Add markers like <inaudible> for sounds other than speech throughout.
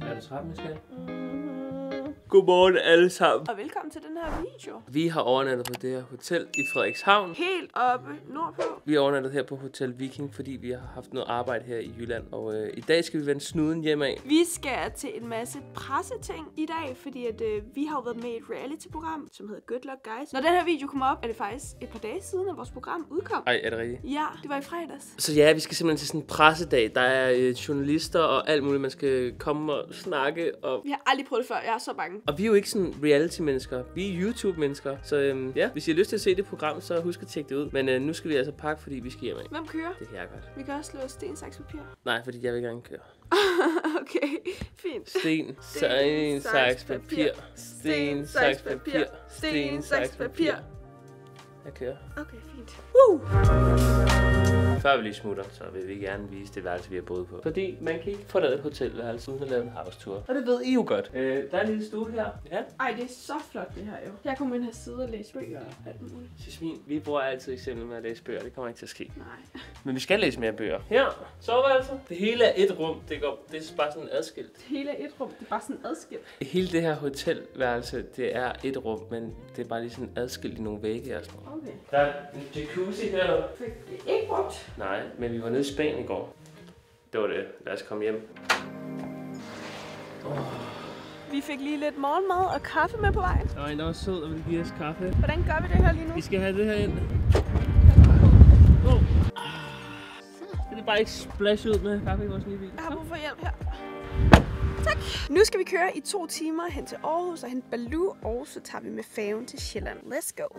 Er du vi skal? Mm. Godmorgen alle sammen. Og velkommen til den her video. Vi har overnattet på det her hotel i Frederikshavn. Helt oppe nordpå. Vi har overnattet her på Hotel Viking, fordi vi har haft noget arbejde her i Jylland. Og øh, i dag skal vi vende snuden hjem af. Vi skal til en masse presseting i dag, fordi at, øh, vi har jo været med i et reality-program, som hedder Good Luck Guys. Når den her video kommer op, er det faktisk et par dage siden, at vores program udkom. Ej, er det rigtigt? Ja, det var i fredags. Så ja, vi skal simpelthen til sådan en pressedag. Der er øh, journalister og alt muligt, man skal komme og snakke. Og, Vi har aldrig prøvet det før. Jeg er så bange. Og vi er jo ikke sådan reality-mennesker. Vi er YouTube-mennesker. Så øhm, ja, hvis I har lyst til at se det program, så husk at tjekke det ud. Men øh, nu skal vi altså pakke, fordi vi skal hjem af. Hvem kører? Det kan jeg godt. Vi kan også slå sten, saks, papir. Nej, fordi jeg vil gerne køre. <laughs> okay, fint. Sten, sten, saks, papir. Sten, saks, papir. Sten, saks, papir. Jeg kører. Okay, fint. Før vi lige smutter, så vil vi gerne vise det værelse, vi har boet på. Fordi man kan ikke forlade et hotelværelse uden at lave en house tour. Og det ved I jo godt. Øh, der er en lille stue her. Ja. Ej, det er så flot det her jo. Her kunne man have siddet og læst bøger og alt muligt. Jasmin, vi bruger altid eksempel med at læse bøger. Det kommer ikke til at ske. Nej. Men vi skal læse mere bøger. Her, soveværelse. Det hele er et rum. Det, går, det er bare sådan adskilt. Det hele er et rum. Det er bare sådan adskilt. Hele det her hotelværelse, det er et rum, men det er bare lige sådan adskilt i nogle vægge og sådan noget. Okay. Der er en jacuzzi her. Fik vi ikke brugt. Nej, men vi var nede i Spanien i går. Det var det. Lad os komme hjem. Vi fik lige lidt morgenmad og kaffe med på vejen. Der var en, der var sød og ville give os kaffe. Hvordan gør vi det her lige nu? Vi skal have det her ind. Oh. Skal det bare ikke splash ud med kaffe i vores nye bil? Jeg har brug for hjælp her. Tak. Nu skal vi køre i to timer hen til Aarhus og hente Baloo, og så tager vi med færgen til Sjælland. Let's go.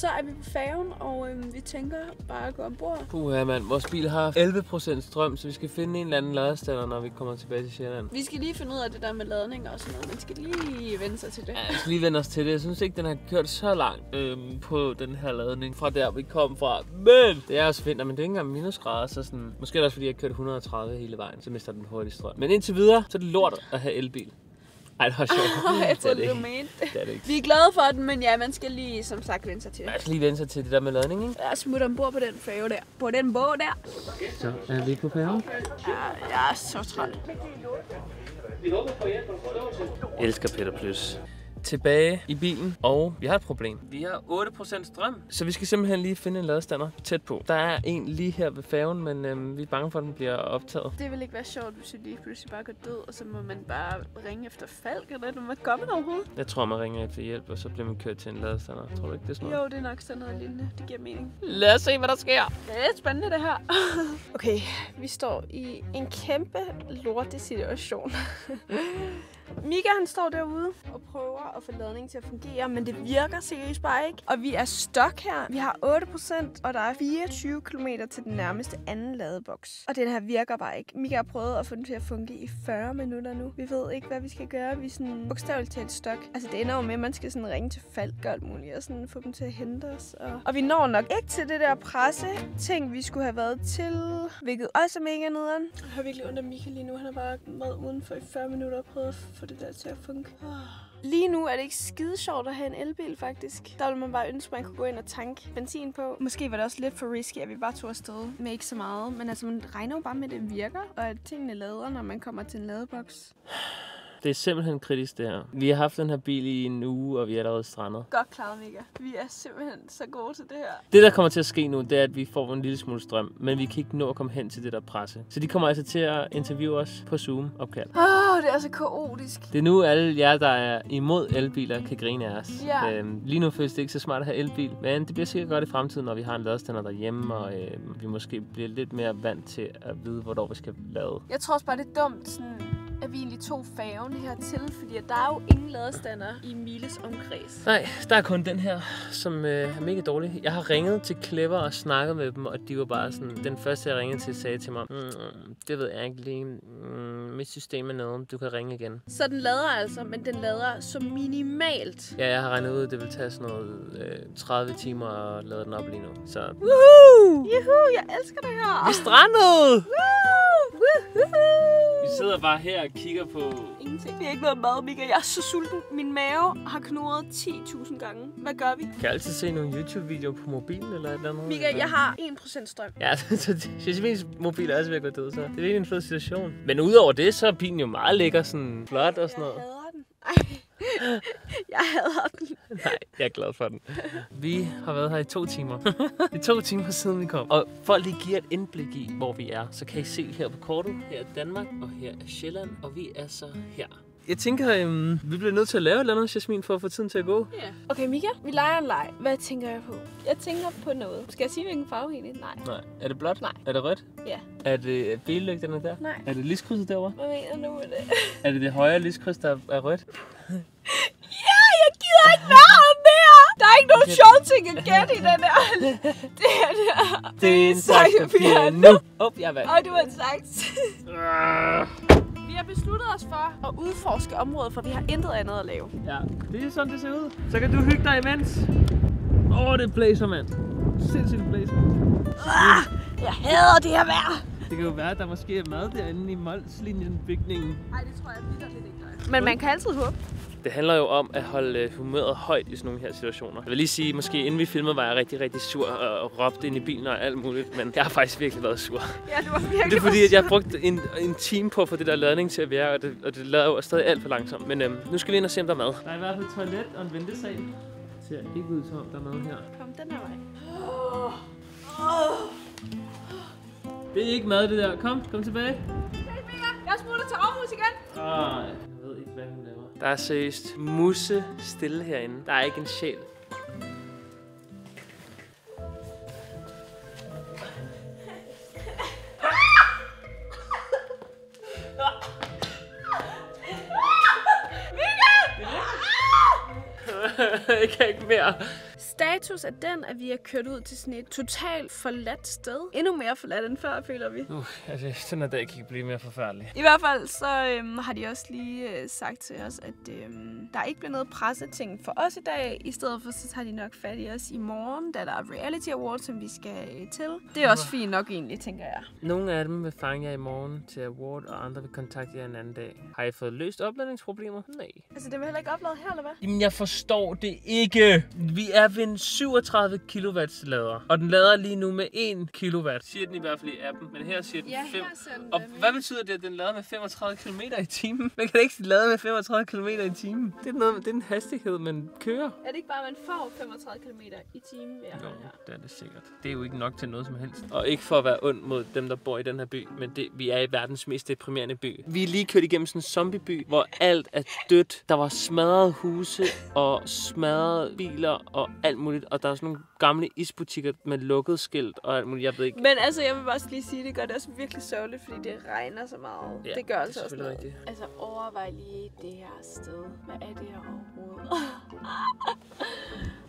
Så er vi på færgen, og øhm, vi tænker bare at gå ombord. Puh, ja, mand. Vores bil har 11% strøm, så vi skal finde en eller anden ladestander, når vi kommer tilbage til Sjælland. Vi skal lige finde ud af det der med ladning og sådan noget. Man skal lige vende sig til det. Ja, jeg skal lige vende os til det. Jeg synes ikke, den har kørt så langt øhm, på den her ladning fra der, vi kom fra. Men det er også vinter, men det er ikke engang minusgrader, så sådan... Måske er det også, fordi jeg kørte 130 hele vejen, så mister den hurtigt strøm. Men indtil videre, så er det lort at have elbil. Ej, det var sjovt. <laughs> jeg det er troede, det du mente. Det er det ikke. Vi er glade for den, men ja, man skal lige, som sagt, vende sig til det. Jeg skal lige vende sig til det der med ladning, ikke? Jeg smutter ombord på den færge der. På den båd der. Så er vi på færgen. Ja, jeg er så træt. Jeg elsker Peter Plus. Tilbage i bilen, og vi har et problem. Vi har 8% strøm, så vi skal simpelthen lige finde en ladestander tæt på. Der er en lige her ved færgen, men øhm, vi er bange for, at den bliver optaget. Det vil ikke være sjovt, hvis vi lige pludselig bare går død, og så må man bare ringe efter Falk, eller hvad man overhovedet? Jeg tror, man ringer efter hjælp, og så bliver man kørt til en ladestander. Tror du ikke, det er sådan noget? Jo, det er nok sådan noget lignende. Det giver mening. Lad os se, hvad der sker. Det er spændende, det her. <laughs> okay, vi står i en kæmpe lortesituation. <laughs> Mika han står derude og prøver at få ladningen til at fungere, men det virker seriøst bare ikke. Og vi er stok her. Vi har 8%, og der er 24 km til den nærmeste anden ladeboks. Og den her virker bare ikke. Mika har prøvet at få den til at fungere i 40 minutter nu. Vi ved ikke, hvad vi skal gøre. Vi er sådan bogstaveligt talt stok. Altså det ender jo med, at man skal sådan ringe til Falk og alt muligt, og sådan få dem til at hente os. Og, og vi når nok ikke til det der presse ting, vi skulle have været til, hvilket også er mega nederen. Jeg har virkelig ondt af Mika lige nu. Han har bare været udenfor i 40 minutter og prøvet at få det der til at fungere. Lige nu er det ikke skide sjovt at have en elbil, faktisk. Der ville man bare ønske, at man kunne gå ind og tanke benzin på. Måske var det også lidt for risky, at vi bare tog afsted med ikke så meget. Men altså, man regner jo bare med, at det virker, og at tingene lader, når man kommer til en ladeboks. Det er simpelthen kritisk, det her. Vi har haft den her bil i en uge, og vi er allerede strandet. Godt klaret, Mika. Vi er simpelthen så gode til det her. Det, der kommer til at ske nu, det er, at vi får en lille smule strøm, men vi kan ikke nå at komme hen til det der presse. Så de kommer altså til at interviewe os på Zoom-opkald. Åh, oh, det er så kaotisk. Det er nu alle jer, der er imod elbiler, kan grine af os. Ja. Øhm, lige nu føles det ikke så smart at have elbil, men det bliver sikkert godt i fremtiden, når vi har en ladestander derhjemme, og øhm, vi måske bliver lidt mere vant til at vide, hvornår vi skal lade. Jeg tror også bare, det er dumt sådan at vi egentlig tog færgen hertil, fordi der er jo ingen ladestander i Miles omkreds. Nej, der er kun den her, som øh, er mega dårlig. Jeg har ringet til Clever og snakket med dem, og de var bare sådan... Den første, jeg ringede til, sagde til mig, mm, det ved jeg ikke lige. Mm, mit system er noget, du kan ringe igen. Så den lader altså, men den lader så minimalt. Ja, jeg har regnet ud, at det vil tage sådan noget øh, 30 timer at lade den op lige nu. Så Woohoo! Juhu, jeg elsker det her! vi strandede! Woo! Sidder bare her og kigger på... Ingenting. Vi har ikke noget mad, Mika. Jeg er så sulten. Min mave har knurret 10.000 gange. Hvad gør vi? Kan jeg altid se nogle YouTube-videoer på mobilen eller et eller andet? Mika, jeg har 1% strøm. Ja, <laughs> så Jasmins mobil er også ved at gå død, så det er en fed situation. Men udover det, så er bilen jo meget lækker, sådan flot og sådan noget. <laughs> Jeg hader den. Nej, jeg er glad for den. Vi har været her i to timer. det er to timer siden vi kom. Og for at lige give et indblik i, hvor vi er, så kan I se her på kortet. Her er Danmark, og her er Sjælland, og vi er så her. Jeg tænker, øhm, vi bliver nødt til at lave et eller andet, Jasmin, for at få tiden til at gå. Ja. Okay, Mika, vi leger en leg. Hvad tænker jeg på? Jeg tænker på noget. Skal jeg sige, hvilken farve egentlig? Nej. Nej. Er det blåt? Nej. Er det rødt? Ja. Er det billygterne der? Nej. Er det lyskrydset derovre? Hvad mener du med det? Er det det højre lyskryds, der er rødt? <laughs> Ikke være mere! Der er ikke nogen sjove ting at gætte i den her. <laughs> Det her, det er... Det er en saks papir nu. Op, jeg vandt. Og du har sagt. Vi har besluttet os for at udforske området, for vi har intet andet at lave. Ja, det er sådan, det ser ud. Så kan du hygge dig imens. Åh, oh, det blæser, mand. Sindssygt blæser. Ah, jeg hader det her vejr. Det kan jo være, at der måske er mad derinde i Molslinjen bygningen. Nej, det tror jeg virkelig ikke, der er. Men man kan altid håbe. Det handler jo om at holde øh, humøret højt i sådan nogle her situationer. Jeg vil lige sige, måske inden vi filmede, var jeg rigtig, rigtig sur og råbte ind i bilen og alt muligt. Men jeg har faktisk virkelig været sur. Ja, det var virkelig Det er fordi, at jeg har brugt en, en time på at få det der ladning til at virke, og det, og det lader jo stadig alt for langsomt. Men øhm, nu skal vi ind og se, om der er mad. Der er i hvert fald toilet og en ventesal. Det ser ikke ud som om, der er mad her. Kom den her vej. Det er ikke mad, det der. Kom, kom tilbage. Jeg smutter til Aarhus igen. Ej, jeg ved ikke, hvad hun laver. Der er seriøst musse stille herinde. Der er ikke en sjæl. <laughs> jeg kan ikke mere. Status er den, at vi er kørt ud til sådan et totalt forladt sted. Endnu mere forladt end før, føler vi. Uh, altså, den her dag kan ikke blive mere forfærdelig. I hvert fald så øhm, har de også lige øh, sagt til os, at øhm, der ikke bliver noget presseting for os i dag. I stedet for, så tager de nok fat i os i morgen, da der er Reality Awards, som vi skal øh, til. Det er også fint nok egentlig, tænker jeg. Nogle af dem vil fange jer i morgen til award, og andre vil kontakte jer en anden dag. Har I fået løst opladningsproblemer? Nej. Altså, det er vel heller ikke opladet her, eller hvad? Jamen, jeg forstår det ikke. Vi er ved en 37 kW lader, og den lader lige nu med 1 kW. Siger den i hvert fald i appen, men her siger den 5. Og hvad betyder det, at den lader med 35 km i timen? <laughs> Man kan ikke lade med 35 km i timen. Det er, noget, det er en hastighed, man kører. Er det ikke bare, at man får 35 km i timen at Jo, det er det sikkert. Det er jo ikke nok til noget som helst. Og ikke for at være ond mod dem, der bor i den her by, men det, vi er i verdens mest deprimerende by. Vi er lige kørt igennem sådan en zombieby, hvor alt er dødt. Der var smadrede huse og smadrede biler og alt muligt. Og der er sådan nogle gamle isbutikker med lukket skilt og alt muligt. Jeg ved ikke. Men altså, jeg vil bare lige sige, det gør det også virkelig sørgeligt, fordi det regner så meget. Ja, det gør det altså også noget. rigtigt. Altså, overvej lige det her sted. Hvad er det her overhovedet? <laughs>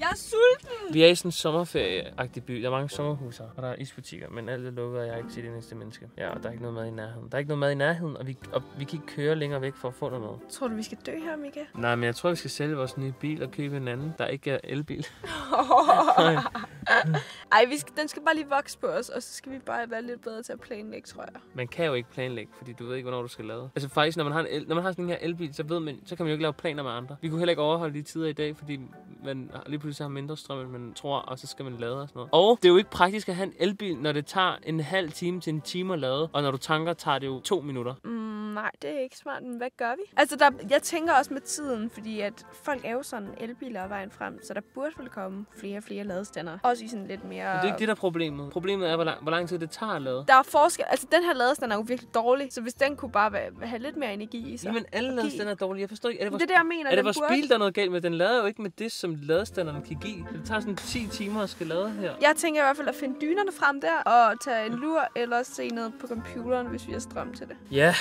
jeg er sulten! Vi er i sådan en sommerferieagtig by. Der er mange sommerhuse, og der er isbutikker, men alt er lukket, og jeg har ikke set det eneste menneske. Ja, og der er ikke noget mad i nærheden. Der er ikke noget mad i nærheden, og vi, og vi kan ikke køre længere væk for at få noget mad. Tror du, vi skal dø her, Mika? Nej, men jeg tror, vi skal sælge vores nye bil og købe en anden, der ikke er elbil. <laughs> <laughs> Ej, vi skal, den skal bare lige vokse på os, og så skal vi bare være lidt bedre til at planlægge, tror jeg. Man kan jo ikke planlægge, fordi du ved ikke, hvornår du skal lade. Altså faktisk, når man har, en el, når man har sådan en her elbil, så, ved man, så kan man jo ikke lave planer med andre. Vi kunne heller ikke overholde de tider i dag, fordi man lige pludselig har mindre strøm, end man tror, og så skal man lade og sådan noget. Og det er jo ikke praktisk at have en elbil, når det tager en halv time til en time at lade, og når du tanker, tager det jo to minutter. Mm, nej, det er ikke smart, men hvad gør vi? Altså, der, jeg tænker også med tiden, fordi at folk er jo sådan elbiler af vejen frem, så der burde vel komme flere og flere ladestander. Også i sådan lidt mere... Men det er ikke det, der er problemet. Problemet er, hvor lang, hvor lang tid det tager at lade. Der er forskel. Altså, den her ladestander er jo virkelig dårlig, så hvis den kunne bare være, have lidt mere energi i sig. Jamen, alle ladestander er dårlige. Jeg forstår ikke. Er det vores, det er jeg mener. er det vores burde- bil, der er noget galt med? Den lader jo ikke med det, som ladestanderne kan give. Det tager sådan 10 timer at skal lade her. Jeg tænker i hvert fald at finde dynerne frem der, og tage en lur, eller se noget på computeren, hvis vi har strøm til det. Ja,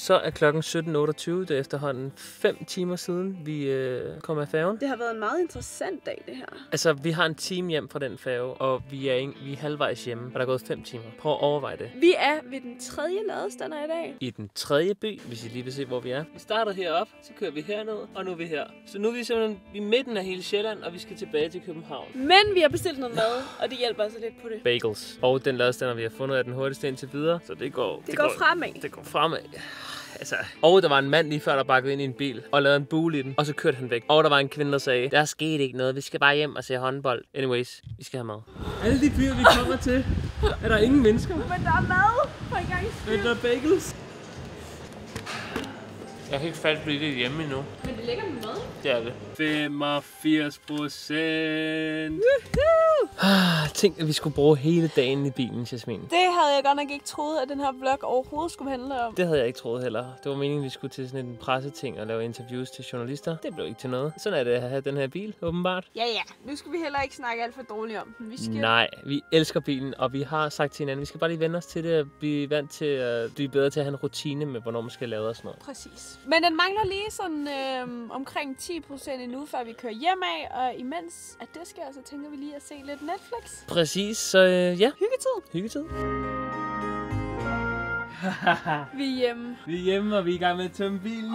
Så er klokken 17.28. Det er efterhånden 5 timer siden, vi øh, kom af færgen. Det har været en meget interessant dag, det her. Altså, vi har en time hjem fra den færge, og vi er, en, vi er halvvejs hjemme, og der er gået 5 timer. Prøv at overveje det. Vi er ved den tredje ladestander i dag. I den tredje by, hvis I lige vil se, hvor vi er. Vi starter heroppe, så kører vi herned, og nu er vi her. Så nu er vi simpelthen er midten af hele Sjælland, og vi skal tilbage til København. Men vi har bestilt noget mad, og det hjælper altså lidt på det. Bagels. Og den ladestander, vi har fundet, er den hurtigste indtil videre, så det går... Det, går fremad. Det går fremad. Altså, og der var en mand lige før, der bakkede ind i en bil og lavede en bule i den, og så kørte han væk. Og der var en kvinde, der sagde, der skete ikke noget, vi skal bare hjem og se håndbold. Anyways, vi skal have mad. Alle de byer, vi kommer til, er der ingen mennesker. Men der er mad for en gang Men der er bagels. Jeg kan ikke falde, fordi det er hjemme endnu. Men det ligger med mad. Det er det. 85 procent. Tænk, at vi skulle bruge hele dagen i bilen, Jasmin. Det havde jeg godt nok ikke troet, at den her vlog overhovedet skulle handle om. Det havde jeg ikke troet heller. Det var meningen, at vi skulle til sådan en presseting og lave interviews til journalister. Det blev ikke til noget. Sådan er det at have den her bil, åbenbart. Ja, ja. Nu skal vi heller ikke snakke alt for dårligt om den. Vi skal... Nej, vi elsker bilen, og vi har sagt til hinanden, vi skal bare lige vende os til det og blive vant til at blive bedre til at have en rutine med, hvornår man skal lave og sådan noget. Præcis. Men den mangler lige sådan øh, omkring 10% endnu, før vi kører hjem af. Og imens at det sker, så tænker vi lige at se lidt Netflix. Præcis, så øh, ja, Hyggetid. hyggetid. <laughs> Vi er hjemme. Vi er hjemme, og vi er i gang med at tømme bilen. Åh,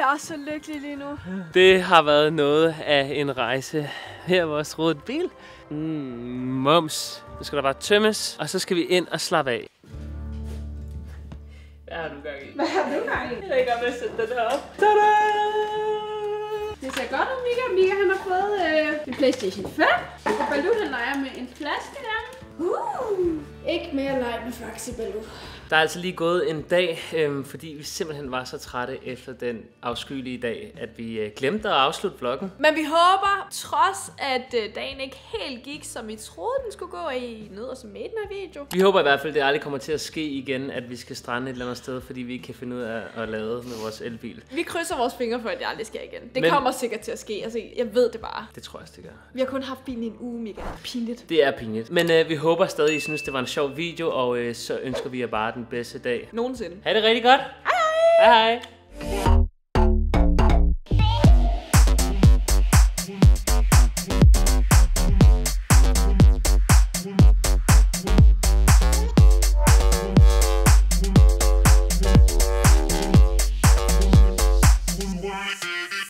jeg er så lykkelig lige nu. Det har været noget af en rejse. Her er vores røde bil. Mm, mums. Nu skal der bare tømmes, og så skal vi ind og slappe af. Hvad har du gang i? Hvad har du gang i? Jeg er i gang med at sætte den her op. Tada! Det ser godt ud, Mika. Mika han har fået øh, en Playstation 5. Og Baloo han leger med en flaske der. Uh. Ikke mere leg med Faxi Baloo. Der er altså lige gået en dag, øhm, fordi vi simpelthen var så trætte efter den afskyelige dag, at vi øh, glemte at afslutte vloggen. Men vi håber, trods at øh, dagen ikke helt gik, som I troede, den skulle gå, I os med i den her video. Vi håber i hvert fald, det aldrig kommer til at ske igen, at vi skal strande et eller andet sted, fordi vi ikke kan finde ud af at lade med vores elbil. Vi krydser vores fingre for, at det aldrig sker igen. Det Men- kommer sikkert til at ske. Altså, jeg ved det bare. Det tror jeg også, det gør. Vi har kun haft bilen i en uge, Mika. Pinligt. Det er pinligt. Men øh, vi håber stadig, I synes, det var en sjov video, og øh, så ønsker vi jer bare den bedste dag. Nogensinde. Ha' det rigtig godt. Hej hej. hej, hej.